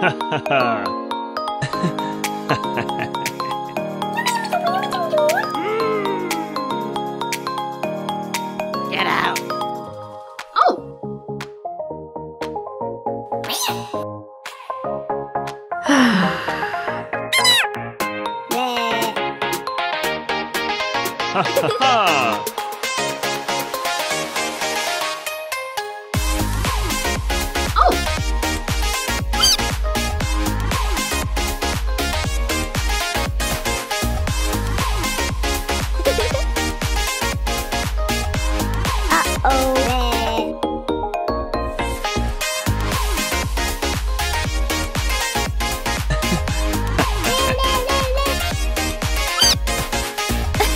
Get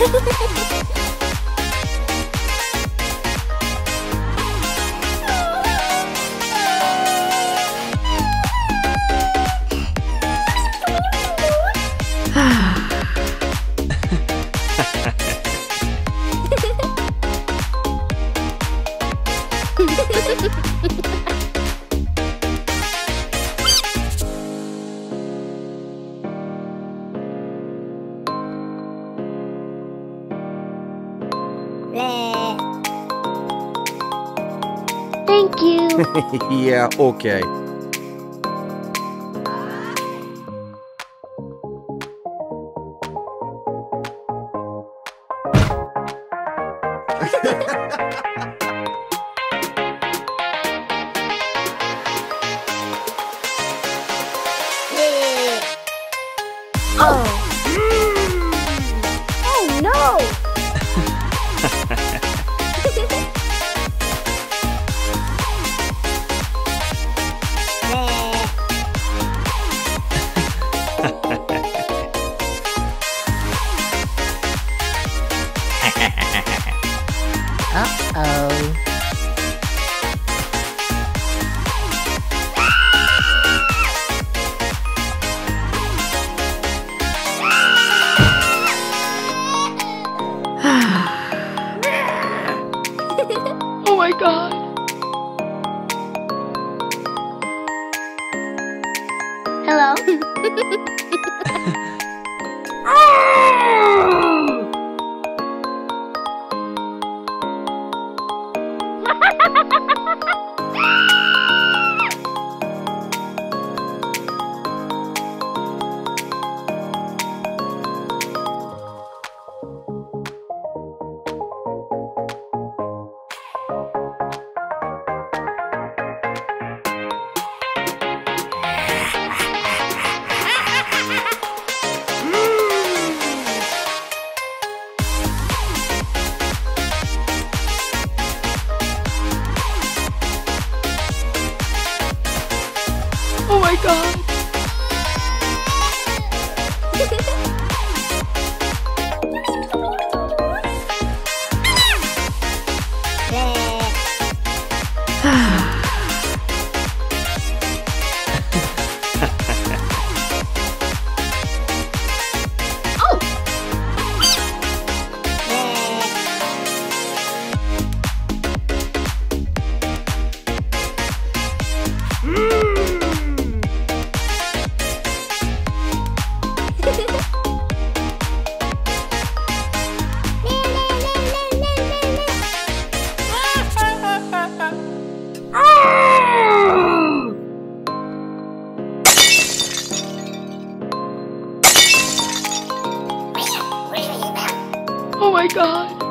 Tchau. yeah, okay. My god. Hello? Oh my god. My god.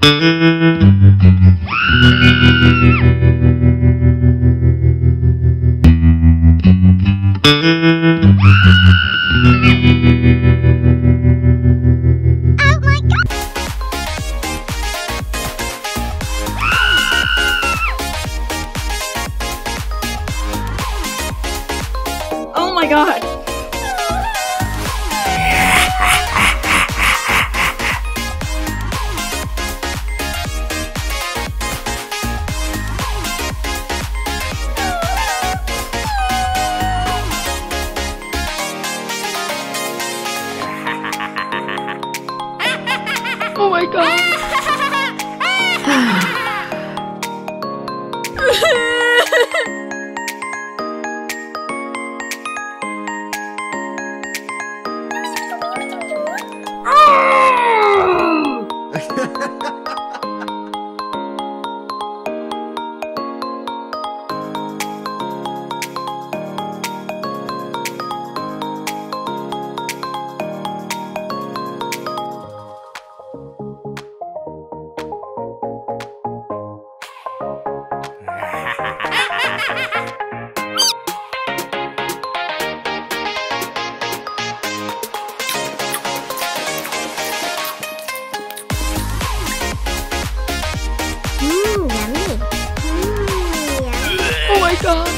Oh god.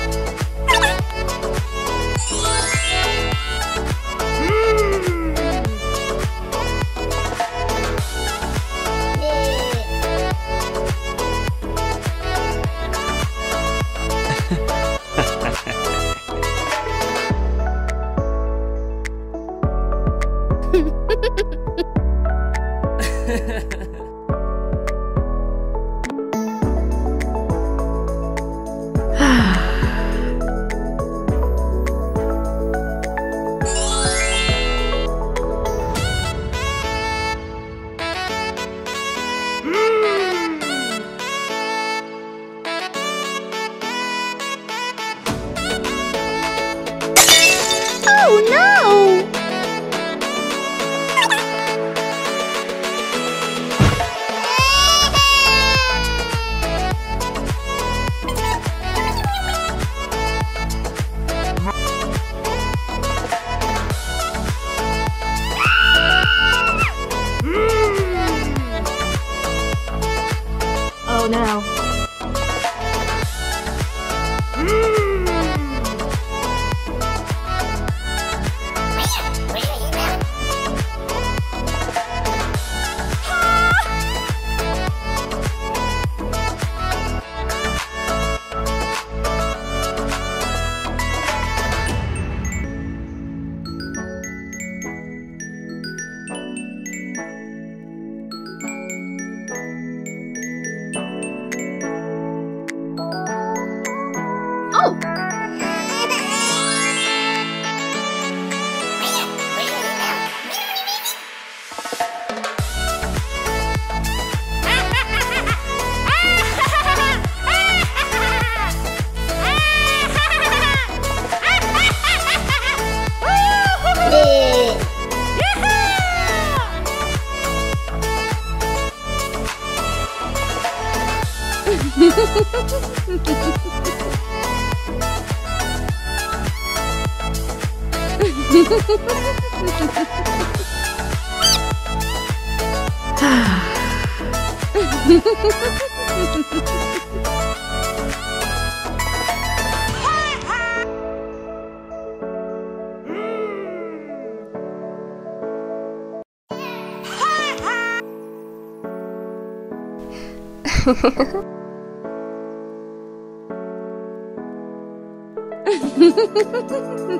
フフフフ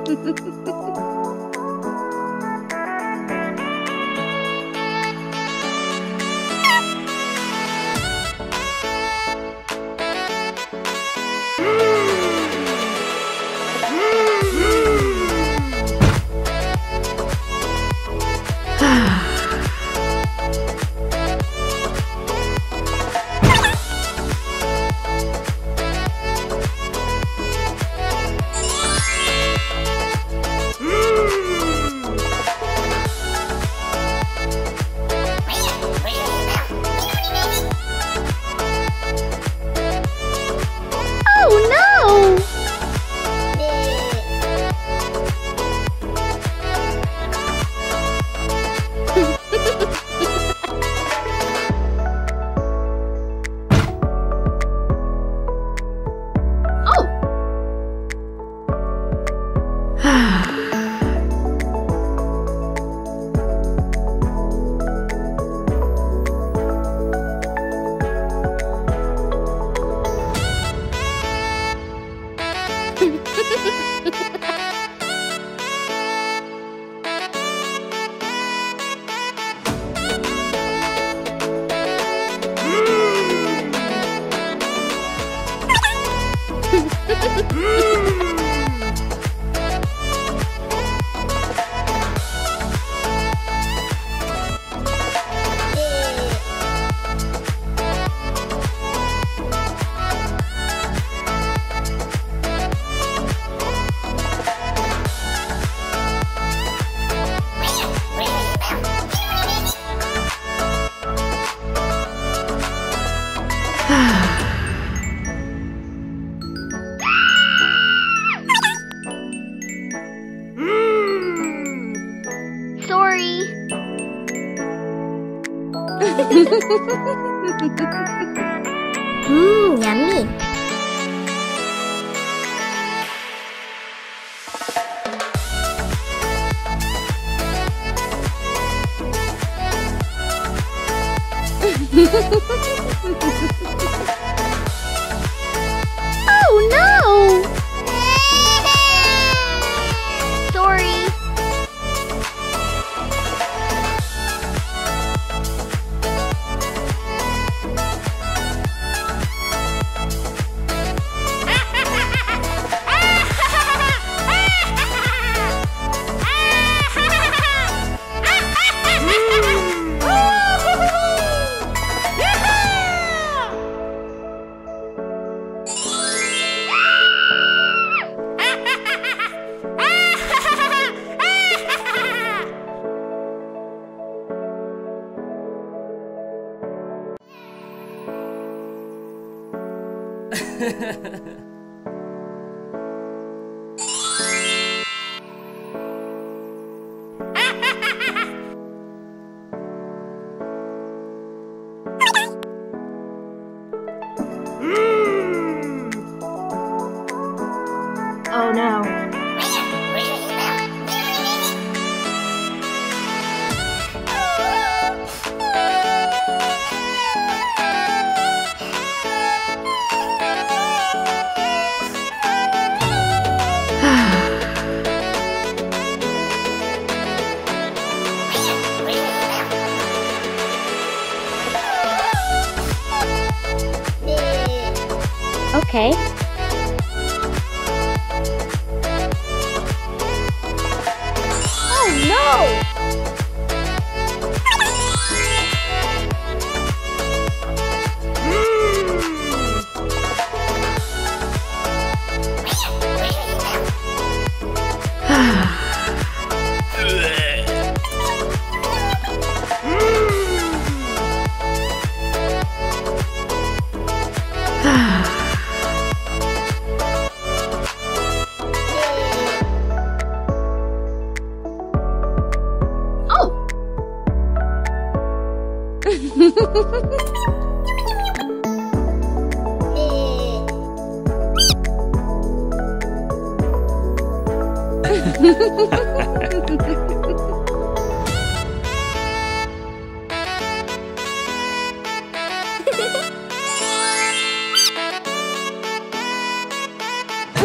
フフフ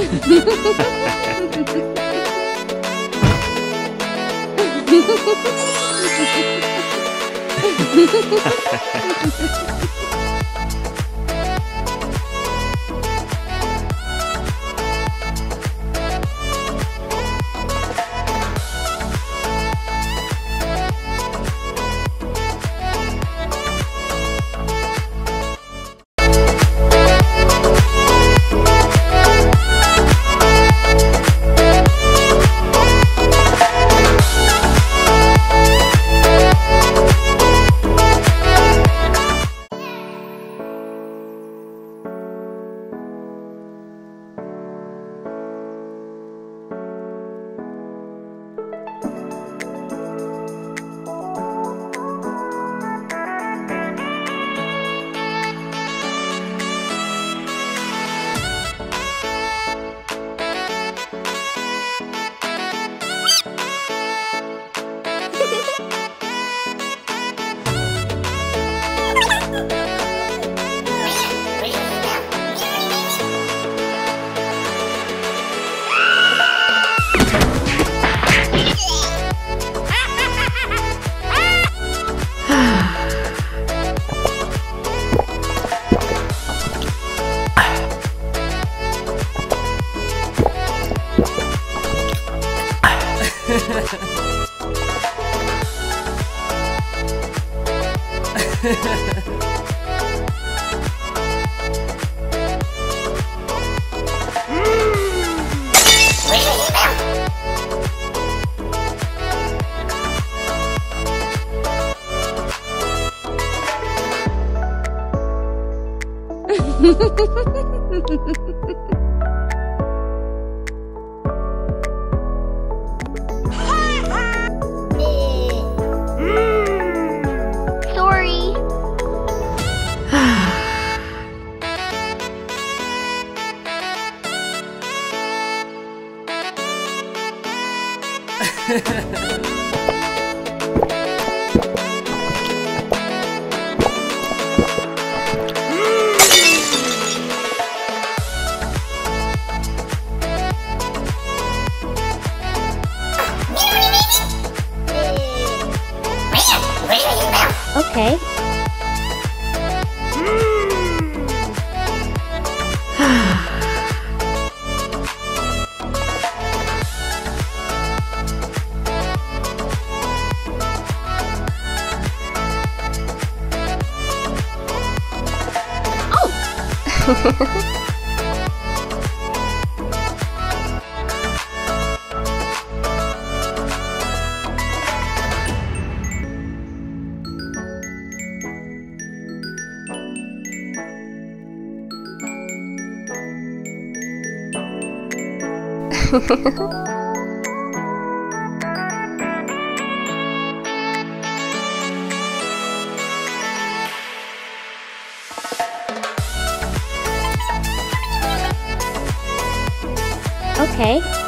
Ha ha ha ha. Okay. Okay.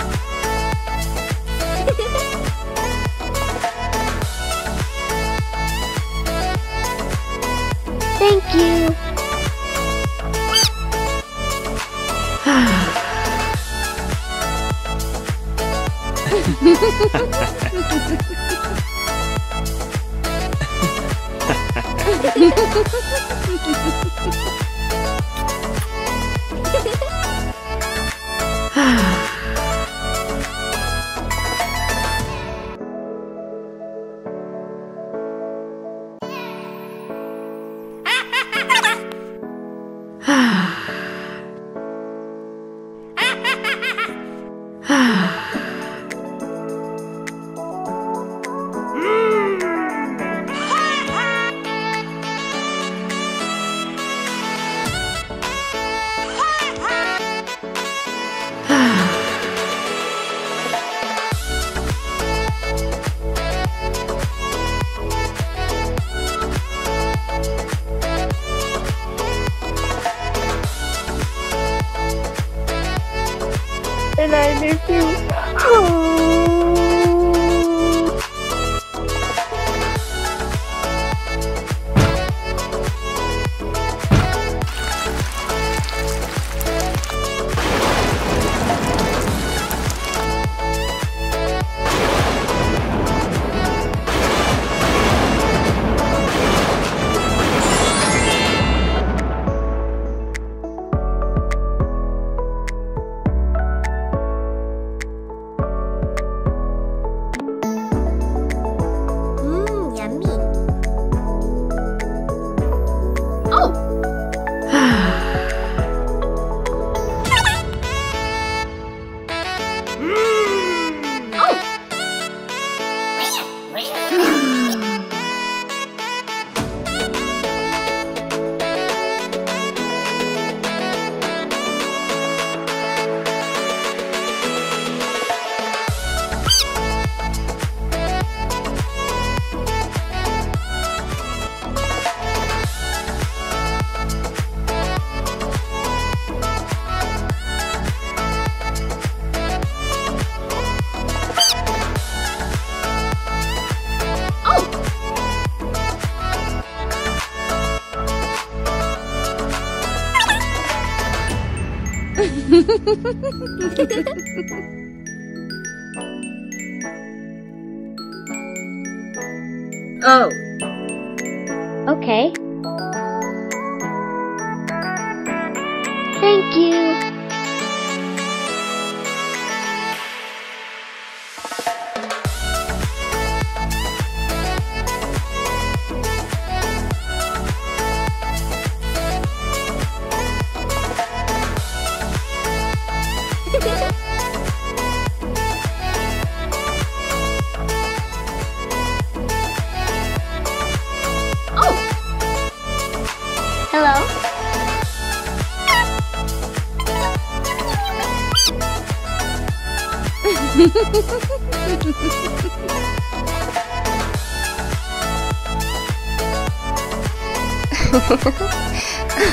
Miss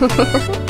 Ha ha ha. ha.